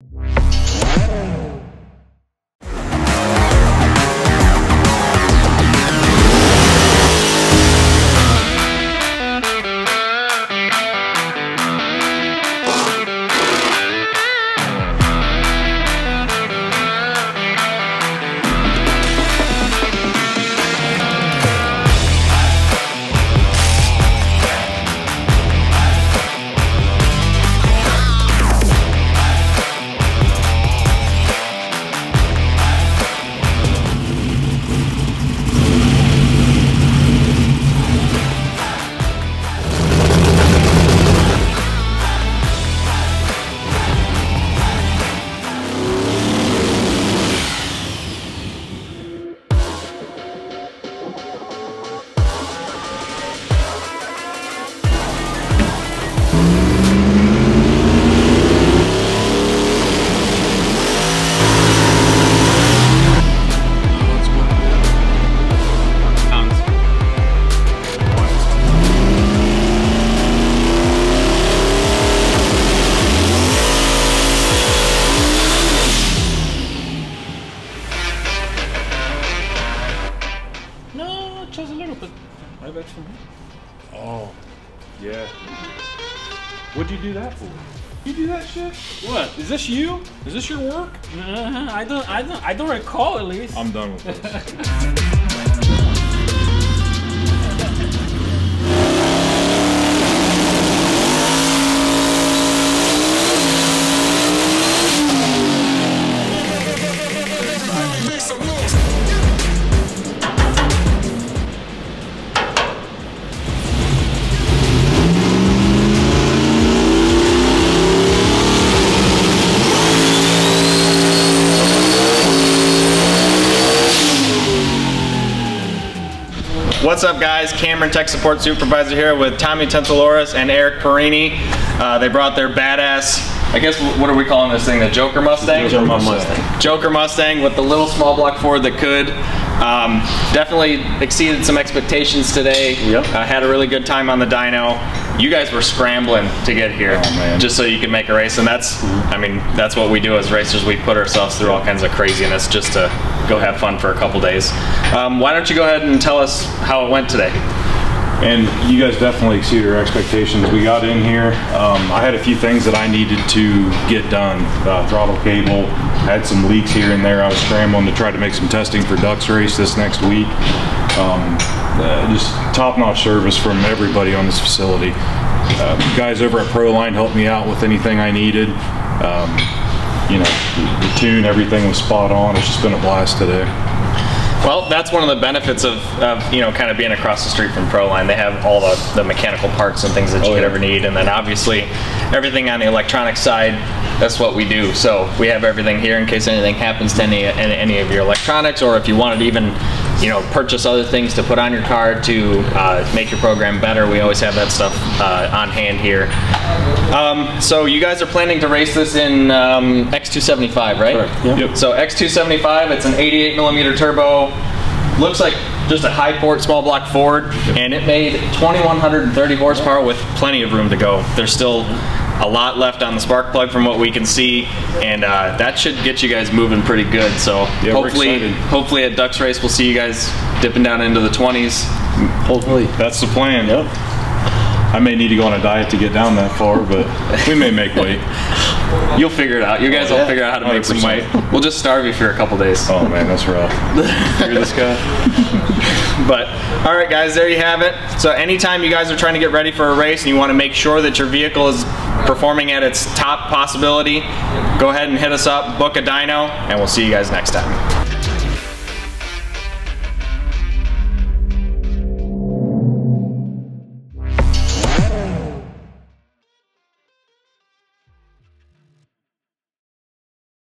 No, I bet from here. Oh, yeah. What'd you do that for? You do that shit? What? Is this you? Is this your work? Uh, I don't. I don't. I don't recall at least. I'm done with this. What's up, guys? Cameron Tech Support Supervisor here with Tommy Tentaloris and Eric Perini. Uh, they brought their badass, I guess, what are we calling this thing? The Joker Mustang? Joker Mustang. Joker Mustang with the little small block Ford that could. Um, definitely exceeded some expectations today. Yep. Uh, had a really good time on the dyno. You guys were scrambling to get here Oh, just so you could make a race, and that's, I mean, that's what we do as racers. We put ourselves through all kinds of craziness just to go have fun for a couple days. Um, why don't you go ahead and tell us how it went today? And you guys definitely exceeded our expectations. We got in here. Um, I had a few things that I needed to get done. Uh, throttle cable, had some leaks here and there. I was scrambling to try to make some testing for Ducks race this next week. Um, uh, just top-notch service from everybody on this facility. Uh, guys over at Proline helped me out with anything I needed. Um, you know, the, the tune, everything was spot on. It's just been a blast today. Well, that's one of the benefits of, of you know kind of being across the street from Proline. They have all the, the mechanical parts and things that you Oh, could yeah. ever need, and then obviously everything on the electronic side. That's what we do. So we have everything here in case anything happens to any any, any of your electronics, or if you wanted to even you know purchase other things to put on your car to uh, make your program better. We always have that stuff uh, on hand here. Um, so you guys are planning to race this in um, X275, right? Correct. Yep. Yep. So X275, it's an 88 millimeter turbo. Looks like just a high port small block Ford, and it made 2130 horsepower with plenty of room to go. There's still a lot left on the spark plug from what we can see, and uh, that should get you guys moving pretty good. So Yeah, hopefully, hopefully at Ducks Race we'll see you guys dipping down into the 20s. Hopefully. That's the plan. Yep. I may need to go on a diet to get down that far, but we may make weight. You'll figure it out. You guys will figure out how to make some 100%. weight. We'll just starve you for a couple days. Oh man, that's rough. Hear this guy? But all right, guys, there you have it. So anytime you guys are trying to get ready for a race and you want to make sure that your vehicle is performing at its top possibility, go ahead and hit us up, book a dyno, and we'll see you guys next time.